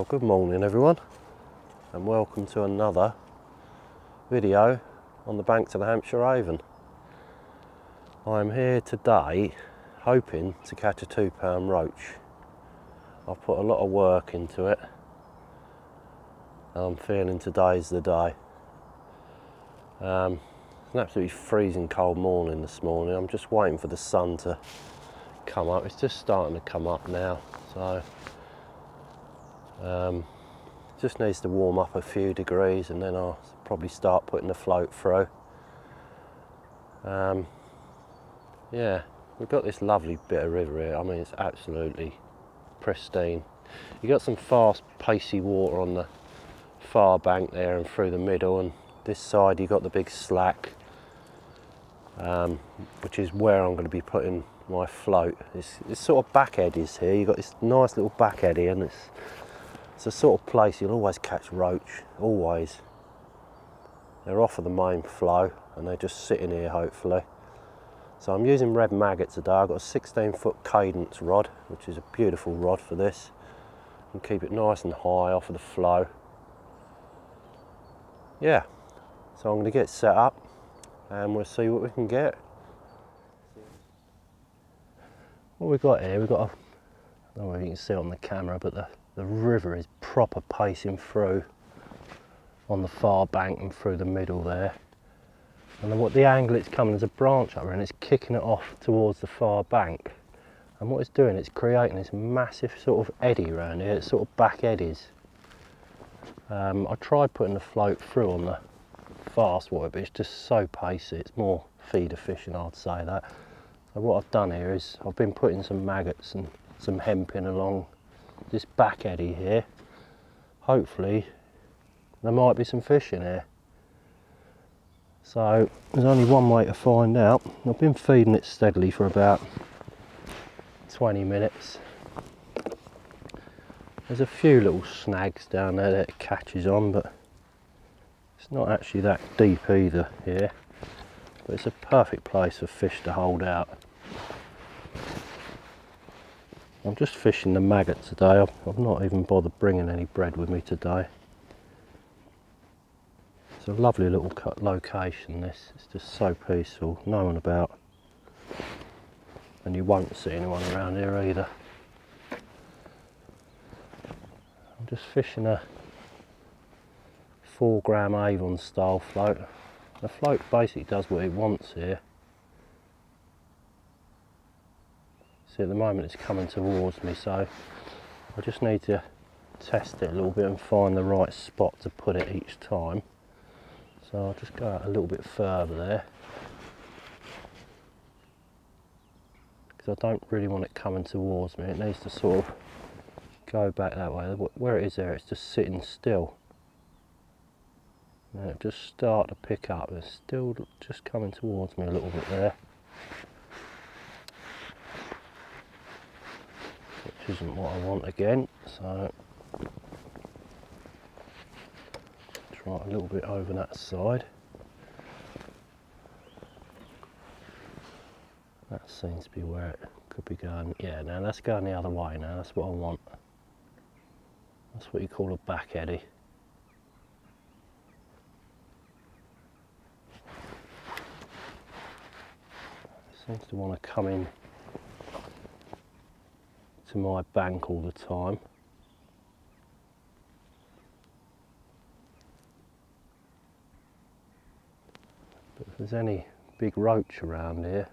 Well, good morning everyone, and welcome to another video on the banks of the Hampshire Avon. I'm here today hoping to catch a two pound roach. I've put a lot of work into it. And I'm feeling today's the day. Um, it's an absolutely freezing cold morning this morning. I'm just waiting for the sun to come up. It's just starting to come up now, so um, just needs to warm up a few degrees and then I'll probably start putting the float through. Um, yeah, we've got this lovely bit of river here. I mean, it's absolutely pristine. You got some fast, pacey water on the far bank there and through the middle, and this side you got the big slack, um, which is where I'm going to be putting my float. It's, it's sort of back eddies here. You've got this nice little back eddy, and it's it's a sort of place you'll always catch roach, always. They're off of the main flow and they're just sitting here hopefully. So I'm using red maggot today. I've got a 16 foot cadence rod, which is a beautiful rod for this. And keep it nice and high off of the flow. Yeah, so I'm going to get set up and we'll see what we can get. What we've got here, we've got a, I don't know if you can see it on the camera, but the the river is proper pacing through on the far bank and through the middle there. And then what the angle it's coming is a branch up and it's kicking it off towards the far bank. And what it's doing, it's creating this massive sort of eddy around here, it's sort of back eddies. Um, I tried putting the float through on the fast water, but it's just so pacey, it's more feeder fishing, I'd say that. So what I've done here is I've been putting some maggots and some hemp in along this back eddy here, hopefully there might be some fish in here. So there's only one way to find out. I've been feeding it steadily for about 20 minutes. There's a few little snags down there that it catches on, but it's not actually that deep either here. But it's a perfect place for fish to hold out. I'm just fishing the maggot today. I've, not even bothered bringing any bread with me today. It's a lovely little location this. It's just so peaceful, no one about. And you won't see anyone around here either. I'm just fishing a four gram Avon style float. The float basically does what it wants here. At the moment it's coming towards me so I just need to test it a little bit and find the right spot to put it each time. So I'll just go out a little bit further there. Because I don't really want it coming towards me. It needs to sort of go back that way. Where it is there, it's just sitting still. Now it just start to pick up. It's still just coming towards me a little bit there. Isn't what I want again so. Try a little bit over that side. That seems to be where it could be going. Yeah now let's go the other way now. That's what I want. That's what you call a back eddy. Seems to want to come in to my bank all the time. But if there's any big roach around here,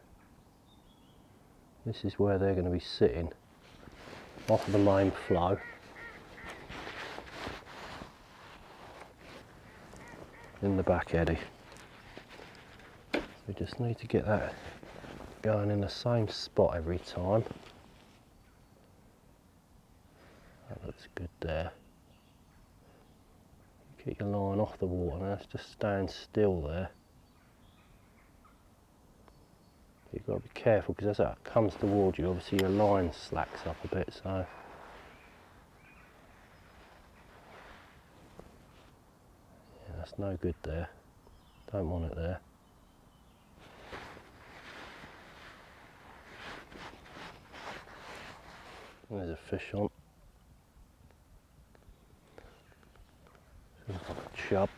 this is where they're going to be sitting off of the main flow. in the back eddy. We just need to get that going in the same spot every time. Good there. Get your line off the water now, it's just staying still there. You've got to be careful because as that comes towards you, obviously your line slacks up a bit, so. Yeah, that's no good there. Don't want it there. There's a fish on. Like.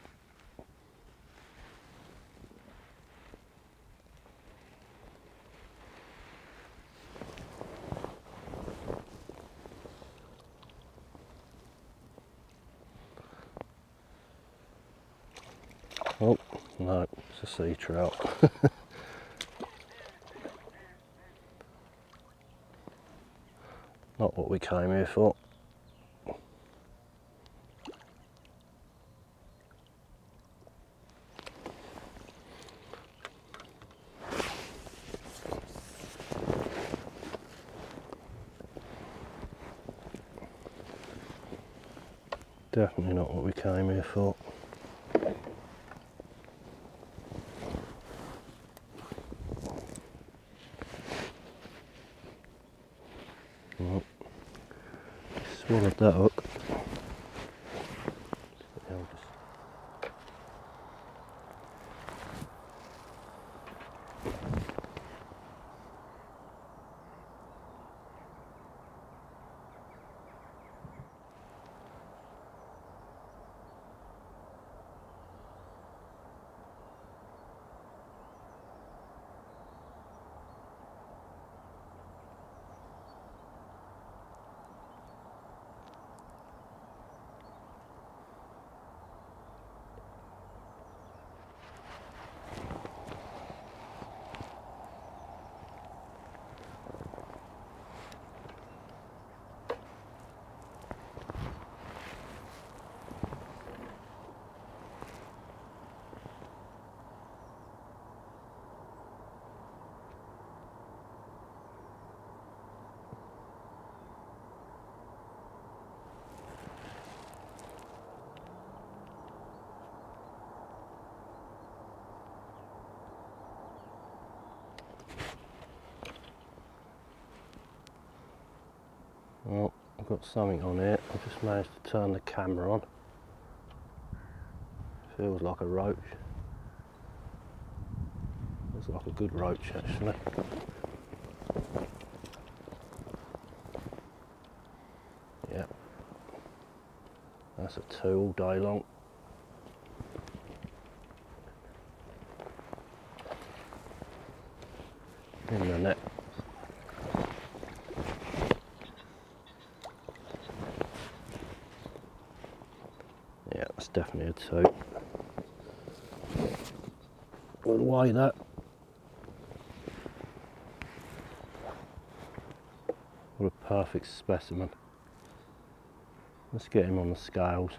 Oh, no, it's a sea trout. Not what we came here for. Definitely not what we came here for. Well, swallowed that hook. Yeah, I'll just- Well, I've got something on here. I just managed to turn the camera on. Feels like a roach. Looks like a good roach actually. Yeah. That's a two all day long. In the net. Yeah, that's definitely a two. We'll weigh that. What a perfect specimen. Let's get him on the scales.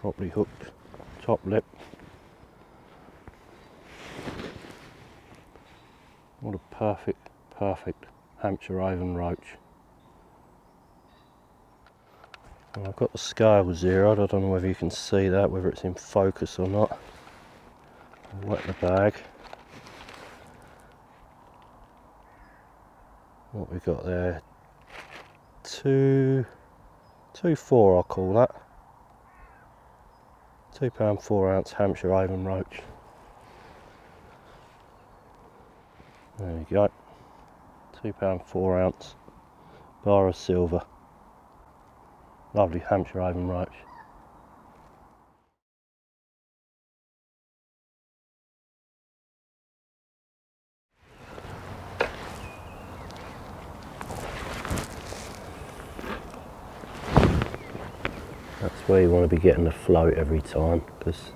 Properly hooked, top lip. What a perfect, perfect Hampshire Avon roach. I've got the scales here, I don't know whether you can see that, whether it's in focus or not. I'll wet the bag. What we got there? Two, two four I'll call that. Two pound four ounce Hampshire Avon roach. There we go. Two pound four ounce bar of silver. Lovely Hampshire Avon roach. That's where you want to be getting the float every time because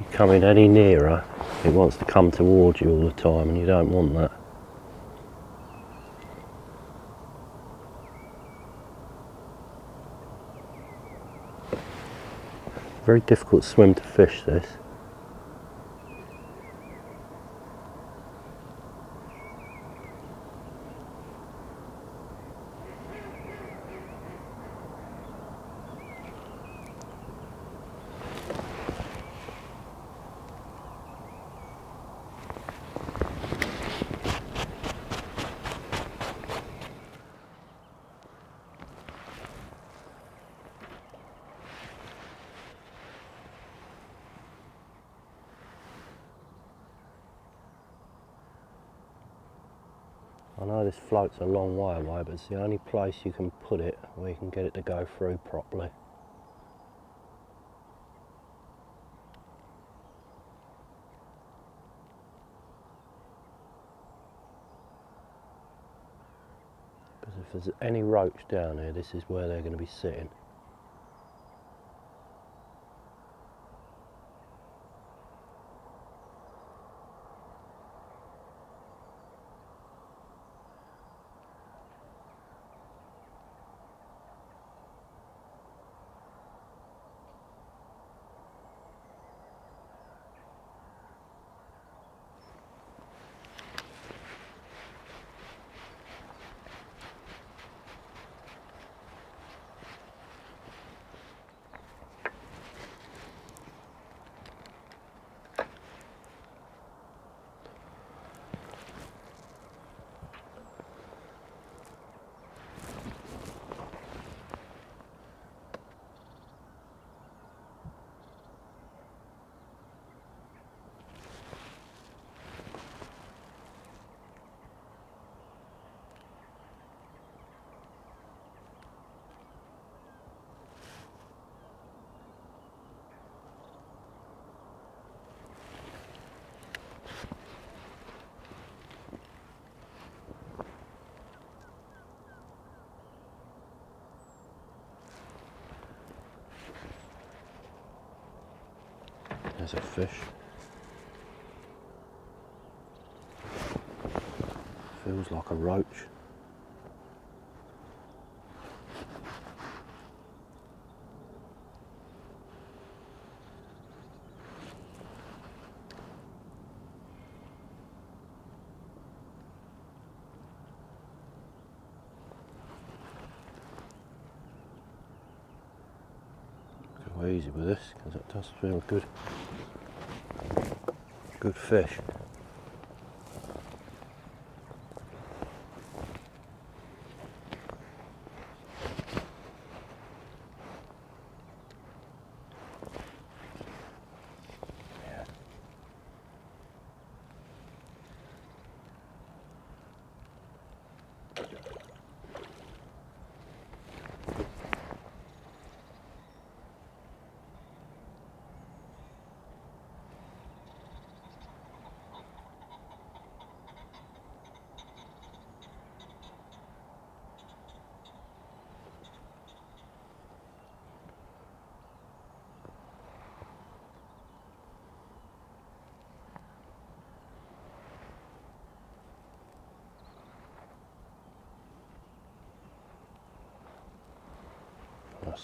you come in any nearer, it wants to come towards you all the time and you don't want that. Very difficult swim to fish this. I know this float's a long way away, but it's the only place you can put it where you can get it to go through properly. Because if there's any roach down here, this is where they're going to be sitting. There's a fish. Feels like a roach. Easy with this because it does feel good. Good fish.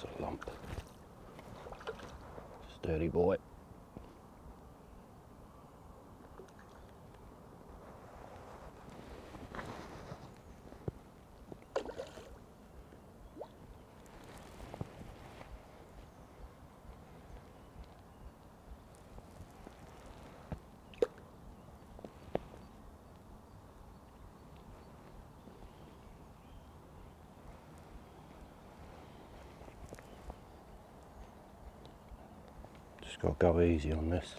That's a lump. Sturdy boy. Go easy on this.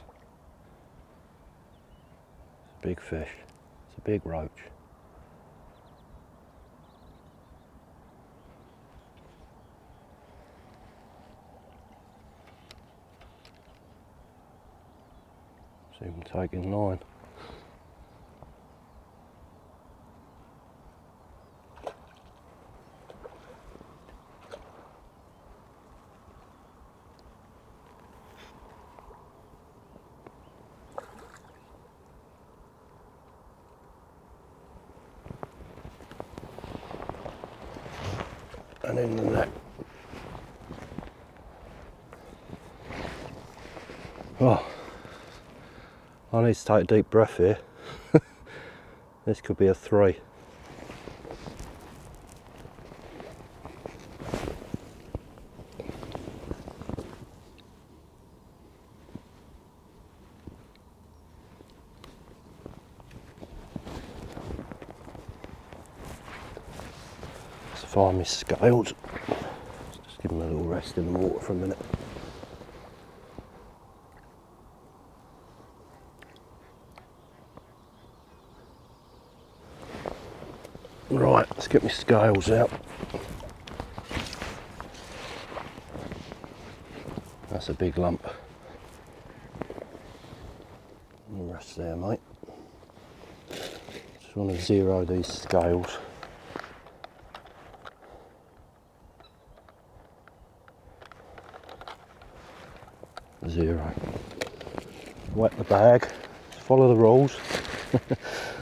It's a big fish. It's a big roach. It's even taking line. and in the net. Oh, I need to take a deep breath here. this could be a three. Let's find my scales. Just give them a little rest in the water for a minute. Right, let's get my scales out. That's a big lump. Rest there, mate. Just want to zero these scales. Zero. Wet the bag. Follow the rules.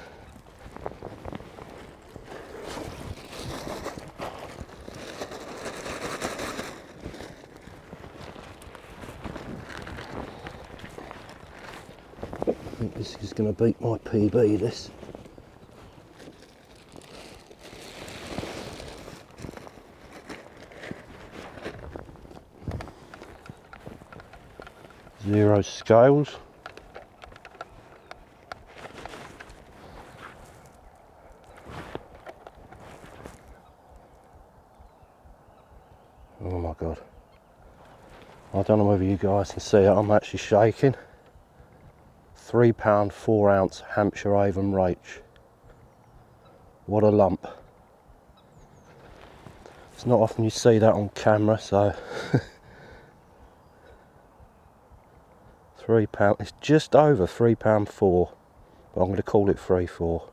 going to beat my PB this. Zero scales. Oh my god. I don't know whether you guys can see it, I'm actually shaking three pound four ounce Hampshire Avon Roach. What a lump. It's not often you see that on camera, so three pound, it's just over three pound four, but I'm going to call it three four.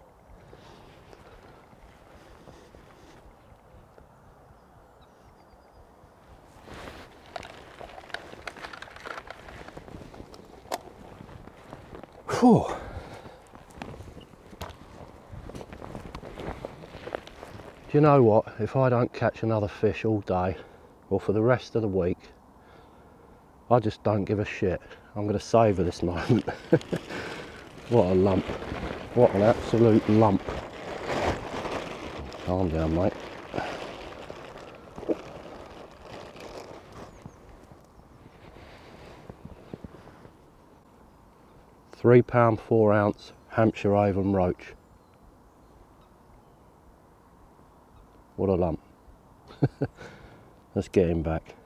You know what? If I don't catch another fish all day, or for the rest of the week, I just don't give a shit. I'm going to savour this moment. what a lump. What an absolute lump. Calm down, mate. three pound four ounce Hampshire Avon roach. What a lump. Let's get him back.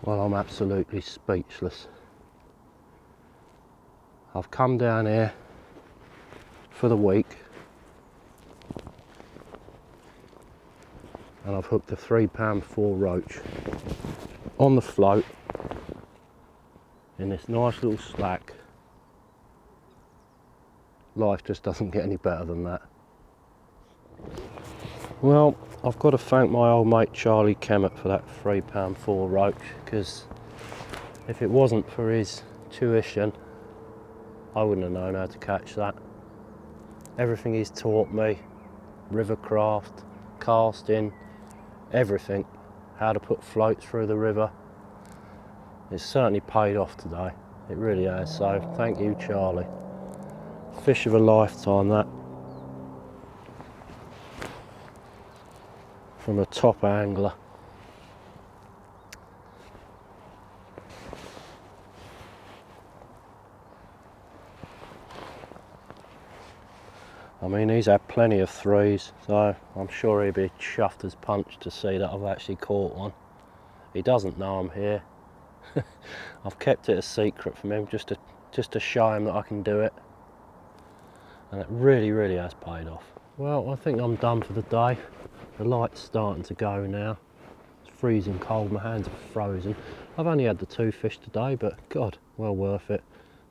Well, I'm absolutely speechless. I've come down here for the week and I've hooked a three pound four roach on the float in this nice little slack. Life just doesn't get any better than that. Well I've got to thank my old mate Charlie Kemmett for that three pound four roach because if it wasn't for his tuition I wouldn't have known how to catch that. Everything he's taught me rivercraft casting everything, how to put floats through the river. It's certainly paid off today. It really has. So thank you, Charlie. Fish of a lifetime, that. From a top angler. I mean, he's had plenty of threes, so I'm sure he'd be chuffed as punch to see that I've actually caught one. He doesn't know I'm here. I've kept it a secret from him just to just to show him that I can do it. And it really, really has paid off. Well, I think I'm done for the day. The light's starting to go now. It's freezing cold, my hands are frozen. I've only had the two fish today, but God, well worth it.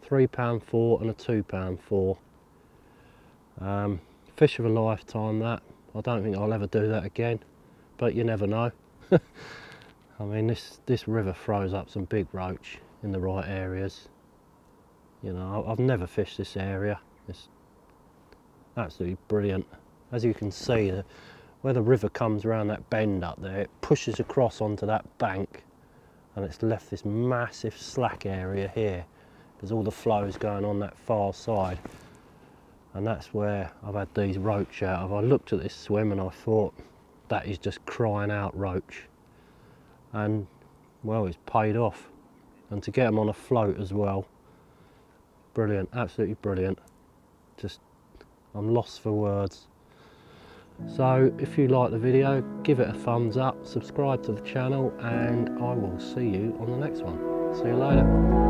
Three pound four and a two pound four. Um, fish of a lifetime that. I don't think I'll ever do that again, but you never know. I mean, this, this river throws up some big roach in the right areas. You know, I've never fished this area. It's absolutely brilliant. As you can see, where the river comes around that bend up there, it pushes across onto that bank and it's left this massive slack area here because all the flow is going on that far side and that's where I've had these roach out of. I looked at this swim and I thought that is just crying out roach and well it's paid off. And to get them on a float as well brilliant absolutely brilliant. Just I'm lost for words. So if you like the video give it a thumbs up subscribe to the channel and I will see you on the next one. See you later.